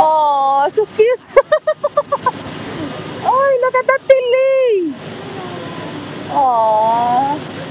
Oh, so cute. oh, look at that delay. Oh.